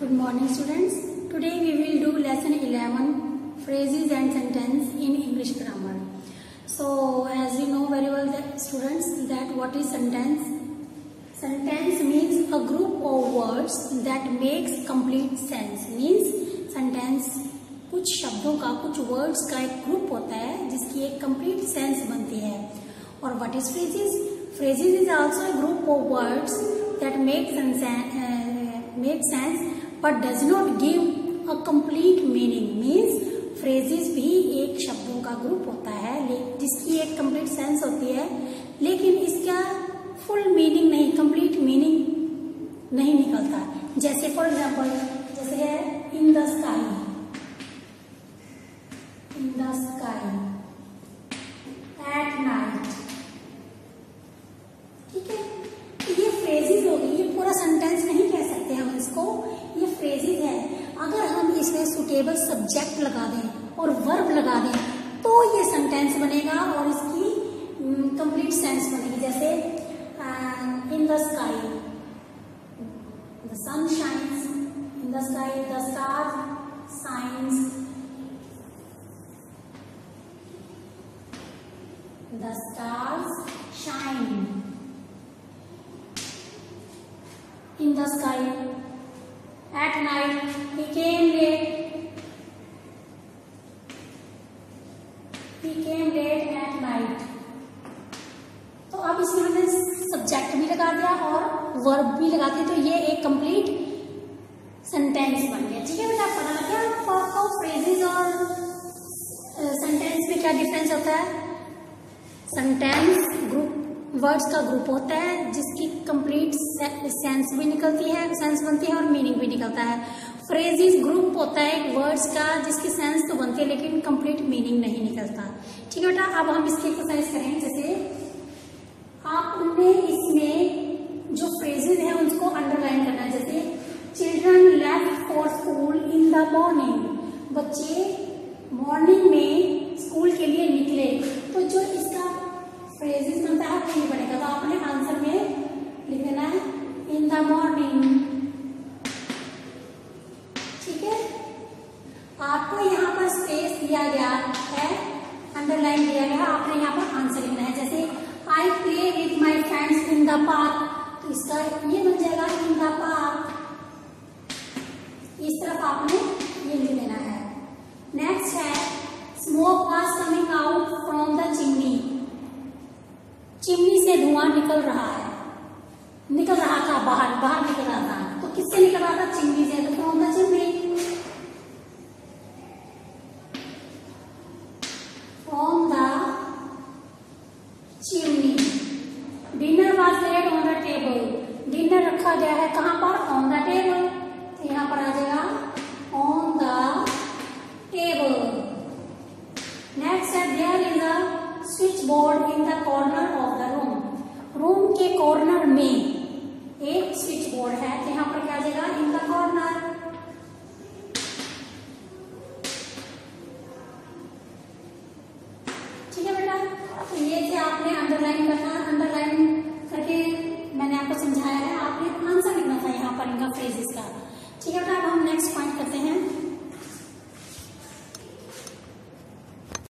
Good morning students today we will do lesson eleven phrases and sentence in English grammar so as you know very well students that what is sentence sentence means a group of words that makes complete sense means sentence कुछ शब्दों का, कुछ words का एक group होता है, जिसकी एक कंप्लीट सेंस बनती है। और what is phrases phrases is also group of words that makes make sense but does not give a complete meaning means phrases भी एक शब्दों का ग्रुप होता है जिसकी एक कंप्लीट सेंस होती है, लेकिन इसका फुल मीनिंग नहीं कंप्लीट मीनिंग नहीं निकलता। जैसे फॉर एग्ज़ाम्पल जैसे है in the sky in the sky ये फ्रेजेस होगी ये पूरा सेंटेंस नहीं कह सकते हम इसको ये फ्रेजेज है। अगर हम इसमें सुटेबल सब्जेक्ट लगा दें और वर्ब लगा दें तो ये सेंटेंस बनेगा और इसकी कंप्लीट mm, सेंस बनेगी। जैसे in the sky the sun shines in the sky the star shines the stars shine in the sky. At night, he came late. He came late at night. तो अब इसमें हमने subject भी लगा दिया और वर्ब भी लगा दिया तो ये एक कंप्लीट सेंटेंस बन गया ठीक है बेटा पता लग गया आपको और सेंटेंस में क्या डिफरेंस होता है सेंटेंस ग्रुप वर्ड्स का ग्रुप होता है, जिसकी कंप्लीट सेंस भी निकलती है सेंस बनती है और मीनिंग भी निकलता है। फ्रेजिस ग्रुप होता है वर्ड्स का, जिसकी सेंस तो बनती है, लेकिन कंप्लीट मीनिंग नहीं निकलता। ठीक है बेटा, अब हम इसकी एक्सरसाइज करें जैसे आपने इसमें जो फ्रेजेस है उसको अंडरलाइन करना है जैसे children left for school in the morning बच्चे मॉर्निंग में स्कूल के लिए निकले तो जो इसका फ्रेजेस बनता है आपको नहीं बनेगा तो आपने आंसर में लिख देना है मॉर्निंग ठीक है? आपको यहाँ पर स्पेस दिया गया है अंडरलाइन दिया गया आपने यहाँ पर आंसर लिखना है। जैसे I play with my friends in the park तो इसका ये बन जाएगा इन द पार्क इस तरफ़ आपने ये लिख देना है। नेक्स्ट है smoke was coming out from the chimney chimney से धुआँ निकल रहा है। निकल रहा था बाहर बाहर निकल रहा था। तो किससे निकल रहा था? चिंगी से। तो कौन था चिंगी from the chimney dinner was laid on the table dinner रखा गया है कहाँ पर? ऑन द टेबल तो यहाँ पर आ जाएगा। ऑन द टेबल नेक्स्ट है there is a switch board in the corner of the room room के कॉर्नर में switchboard है कि